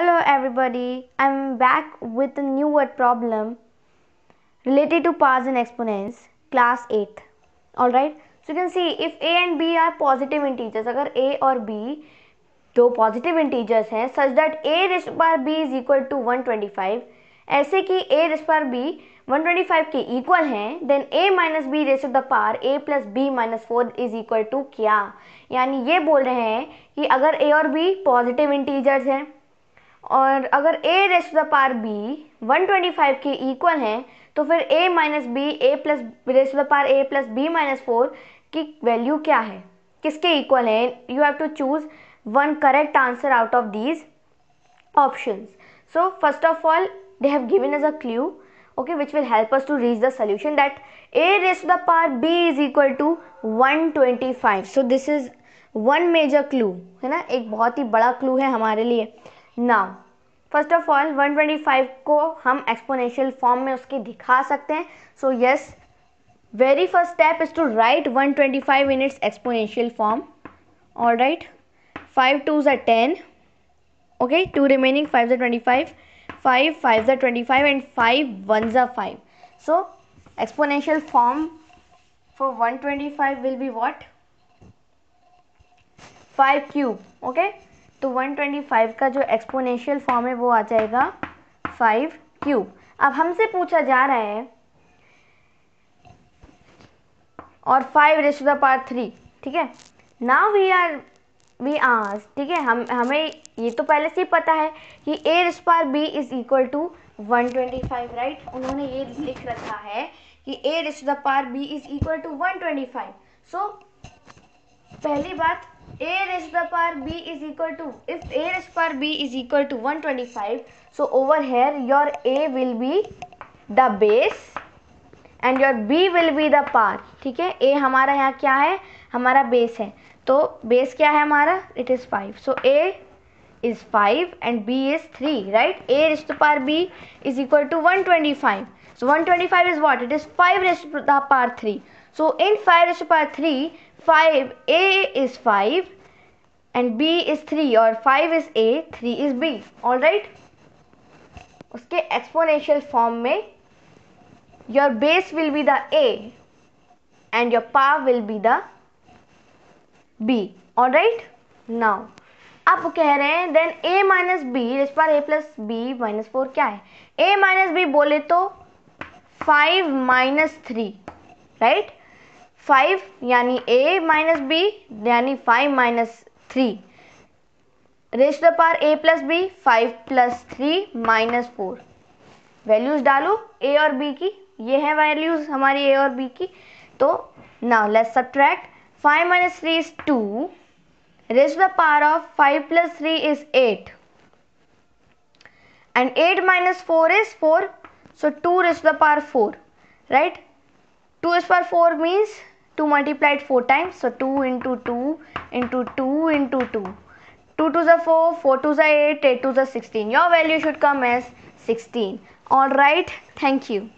Hello everybody, I'm back with a new word problem related to powers and exponents, class 8th. Alright, so you can see if a and b are positive integers, अगर a और b दो positive integers हैं such that a raised power b is equal to 125 ऐसे कि A raised power B 125 के equal हैं then a minus b raise the power a plus b minus four is equal to क्या यानी ये बोल रहे हैं कि अगर ए और बी पॉजिटिव इंटीजर्स हैं और अगर a raise the power b 125 के इक्वल हैं तो फिर a minus b a plus raise the power a plus b minus four की वैल्यू क्या है? किसके इक्वल है? You have to choose one correct answer out of these options so first of all they have given us a clue, okay, which will help us to reach the solution that a raised to the power b is equal to 125 so, this is one major clue, है ना? एक बहुत ही बड़ा clue है हमारे लिए। Now first of all 125 को हम एक्सपोनेंशियल फॉर्म में उसके दिखा सकते हैं। So yes very first step is to write 125 in its exponential form all right five to the ten okay? Two remaining 5 are 25 5 5 are 25 and 5 1s are 5 so, exponential form for 125 will be what? 5 cube. Okay? तो 125 का जो exponential form है वो आ जाएगा 5 cube अब हमसे पूछा जा रहा है और 5 रेस द पार थ्री ठीक है? Now we are we as ठीक है? हम, हमें ये तो पहले से ही पता है कि a raise power b is equal to 125 right उन्होंने ये लिख रखा है कि a raise the power b is equal to 125 so पहली बात a raised to the power b is equal to if a raised to the power b is equal to 125 so over here your a will be the base and your b will be the power ठीक है a हमारा यहाँ क्या है हमारा base है तो base क्या है हमारा it is five so a is 5 and b is 3 right a raised to the power b is equal to 125 so 125 is what it is 5 raised to the power 3 so in 5 raised to power 3 5 a is 5 and b is 3 और 5 is a 3 is b all right उसके exponential form में your base will be the a and your power will be the b all right now आप कह रहे हैं then a minus B इस पर a plus B minus four क्या है a माइनस बी बोले तो five minus three right five यानी ए माइनस बी यानी five minus three raise the power a plus B five plus three minus four values डालो A और B की। ये है वैल्यूज़ हमारी ए और बी की। तो now let's subtract five minus three is two to the power of 5 plus 3 is 8 and 8 minus 4 is 4 so 2 raised to the power 4 right? 2 raised to the power 4 means 2 multiplied 4 times. So 2 into 2 into 2 into 2 2 to the 4 4 to the 8 8 to the 16 your value should come as 16 all right. Thank you